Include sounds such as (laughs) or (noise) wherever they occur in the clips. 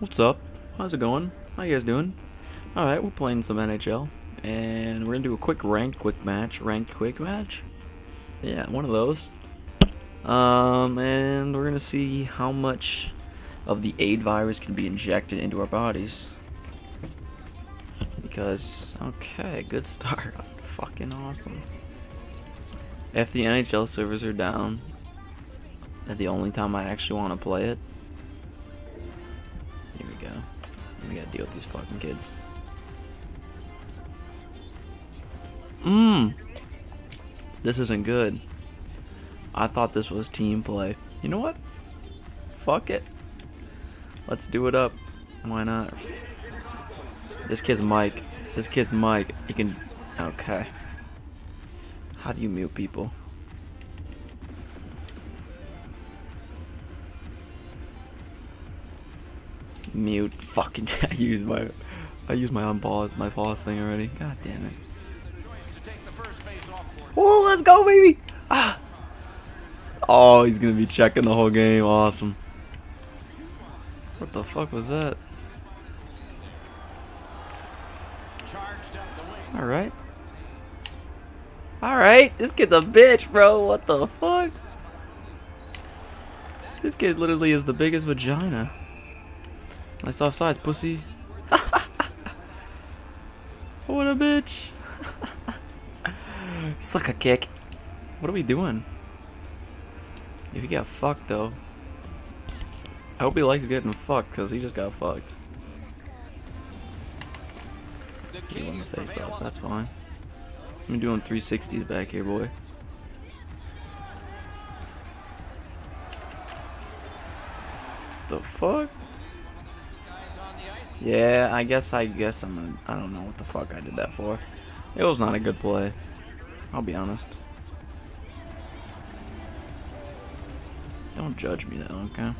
What's up? How's it going? How you guys doing? Alright, we're playing some NHL. And we're gonna do a quick ranked quick match. Ranked quick match? Yeah, one of those. Um, and we're gonna see how much of the AIDS virus can be injected into our bodies. Because, okay, good start. (laughs) Fucking awesome. If the NHL servers are down, that's the only time I actually want to play it, Gotta deal with these fucking kids. Mmm. This isn't good. I thought this was team play. You know what? Fuck it. Let's do it up. Why not? This kid's mic. This kid's mic. You can... Okay. How do you mute people? Mute. Fucking. (laughs) I use my. I use my unpause, my pause thing already. God damn it. Oh, let's go, baby! Ah. Oh, he's gonna be checking the whole game. Awesome. What the fuck was that? Alright. Alright, this kid's a bitch, bro. What the fuck? This kid literally is the biggest vagina. Nice offsides, pussy. (laughs) what a bitch. (laughs) Suck a kick. What are we doing? If he got fucked, though. I hope he likes getting fucked, because he just got fucked. He won the face off, that's fine. I'm doing 360s back here, boy. The fuck? Yeah, I guess I guess I'm gonna, I don't know what the fuck I did that for. It was not a good play. I'll be honest. Don't judge me though, okay?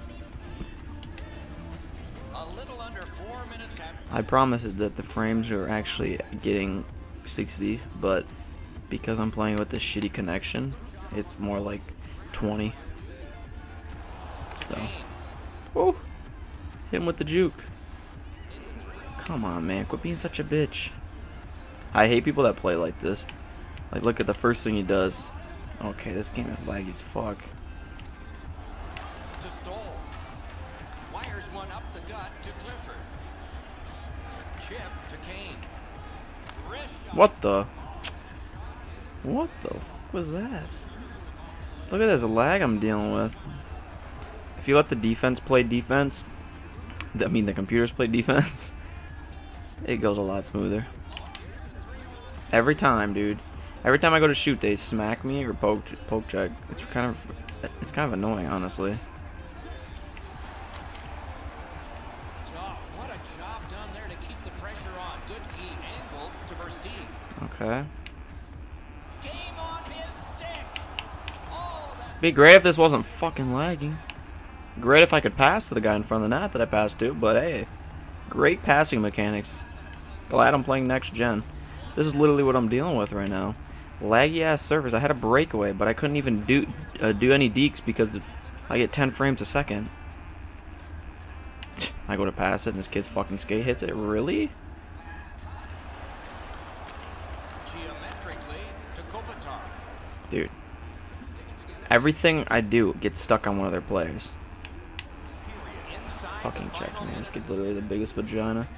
I promise that the frames are actually getting 60, but because I'm playing with this shitty connection, it's more like 20. So, whoa, hit him with the juke. Come on, man, quit being such a bitch. I hate people that play like this. Like, look at the first thing he does. Okay, this game is laggy as fuck. What the? What the fuck was that? Look at this lag I'm dealing with. If you let the defense play defense, I mean the computers play (laughs) defense, it goes a lot smoother. Every time, dude. Every time I go to shoot, they smack me or poke poke check. It's kind of it's kind of annoying, honestly. Okay. Be great if this wasn't fucking lagging. Great if I could pass to the guy in front of the net that I passed to, but hey, great passing mechanics. Glad I'm playing next gen. This is literally what I'm dealing with right now. Laggy ass servers. I had a breakaway, but I couldn't even do uh, do any dekes because I get 10 frames a second. I go to pass it and this kid's fucking skate hits it. Really? Dude. Everything I do gets stuck on one of their players. Fucking check, man. This kid's literally the biggest vagina.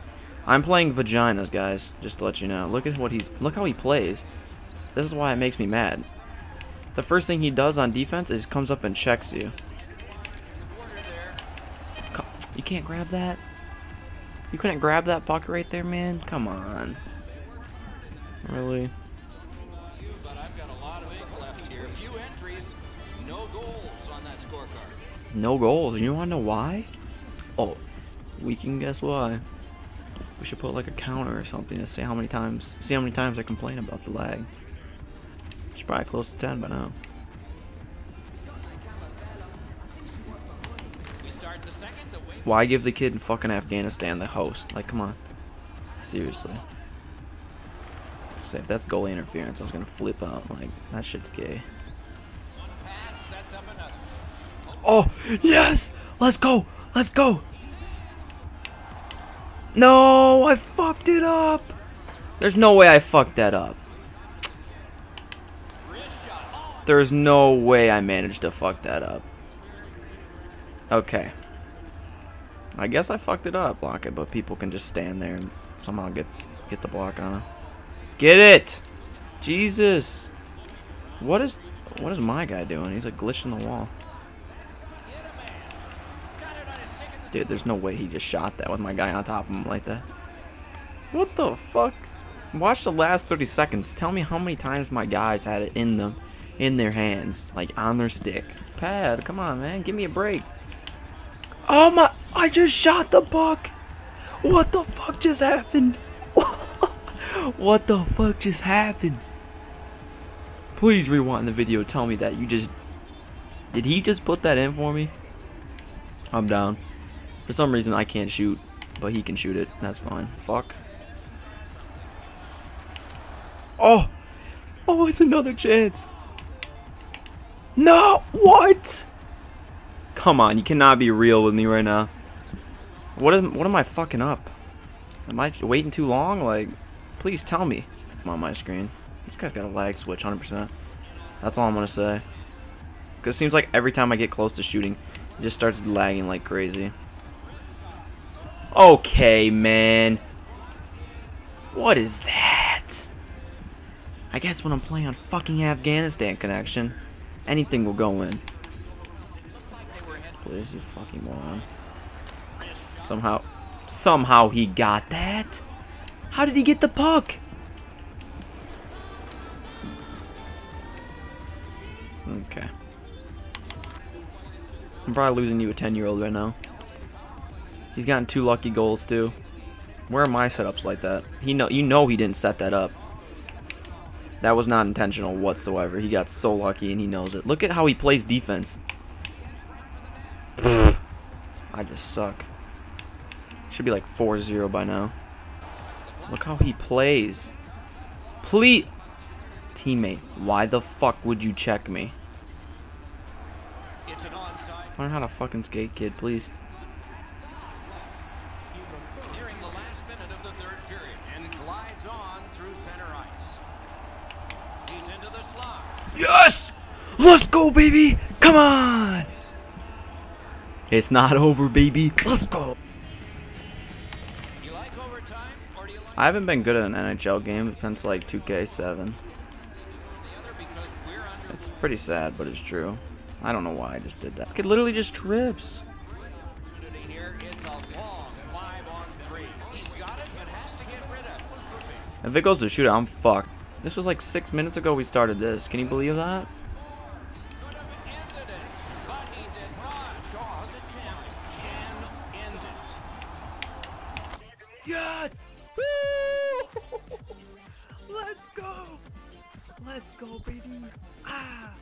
I'm playing vaginas, guys. Just to let you know. Look at what he. Look how he plays. This is why it makes me mad. The first thing he does on defense is comes up and checks you. You can't grab that. You couldn't grab that puck right there, man. Come on. Really? No goals. You wanna know why? Oh, we can guess why. We should put like a counter or something to see how many times see how many times I complain about the lag. It's probably close to 10 by now. Why give the kid in fucking Afghanistan the host? Like, come on. Seriously. Say, if that's goalie interference, I was gonna flip out. Like, that shit's gay. Oh, yes! Let's go! Let's go! No, I fucked it up. There's no way I fucked that up. There's no way I managed to fuck that up. Okay. I guess I fucked it up, block it, but people can just stand there and somehow get get the block on him. Get it! Jesus! What is what is my guy doing? He's like glitching the wall. Dude, there's no way he just shot that with my guy on top of him like that. What the fuck? Watch the last 30 seconds. Tell me how many times my guys had it in them, in their hands, like on their stick. Pad, come on, man, give me a break. Oh my! I just shot the puck. What the fuck just happened? (laughs) what the fuck just happened? Please rewind the video. Tell me that you just did he just put that in for me? I'm down. For some reason, I can't shoot, but he can shoot it. That's fine. Fuck. Oh! Oh, it's another chance. No! What? Come on, you cannot be real with me right now. What am, what am I fucking up? Am I waiting too long? Like, please tell me. I'm on my screen. This guy's got a lag switch, 100%. That's all I'm to say. Because it seems like every time I get close to shooting, it just starts lagging like crazy. Okay, man. What is that? I guess when I'm playing on fucking Afghanistan connection, anything will go in. Please, you fucking moron. Somehow, somehow he got that? How did he get the puck? Okay. I'm probably losing you a 10 year old right now. He's gotten two lucky goals too. Where are my setups like that? He know you know he didn't set that up. That was not intentional whatsoever. He got so lucky and he knows it. Look at how he plays defense. (sighs) I just suck. Should be like 4-0 by now. Look how he plays. Please. Teammate, why the fuck would you check me? Learn how to fucking skate, kid, please. Yes! Let's go, baby! Come on! It's not over, baby. Let's go! I haven't been good at an NHL game since like 2K7. It's pretty sad, but it's true. I don't know why I just did that. This kid literally just trips. If it goes to shootout, I'm fucked. This was like six minutes ago we started this. Can you believe that? Yes! Let's go! Let's go, baby! Ah!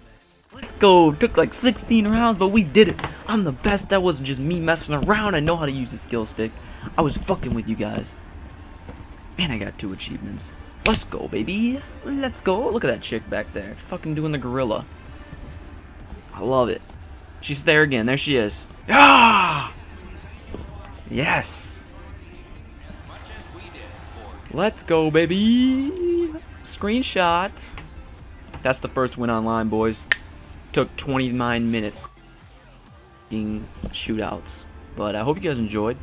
Let's go! Took like 16 rounds, but we did it! I'm the best. That wasn't just me messing around. I know how to use the skill stick. I was fucking with you guys. And I got two achievements. Let's go, baby. Let's go. Look at that chick back there. Fucking doing the gorilla. I love it. She's there again. There she is. Ah! Yes. Let's go, baby. Screenshot. That's the first win online, boys. Took 29 minutes. Being shootouts. But I hope you guys enjoyed.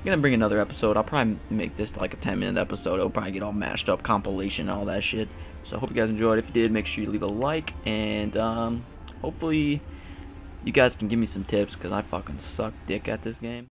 I'm gonna bring another episode. I'll probably make this like a 10 minute episode. It'll probably get all mashed up, compilation, all that shit. So I hope you guys enjoyed. If you did, make sure you leave a like, and um, hopefully you guys can give me some tips because I fucking suck dick at this game.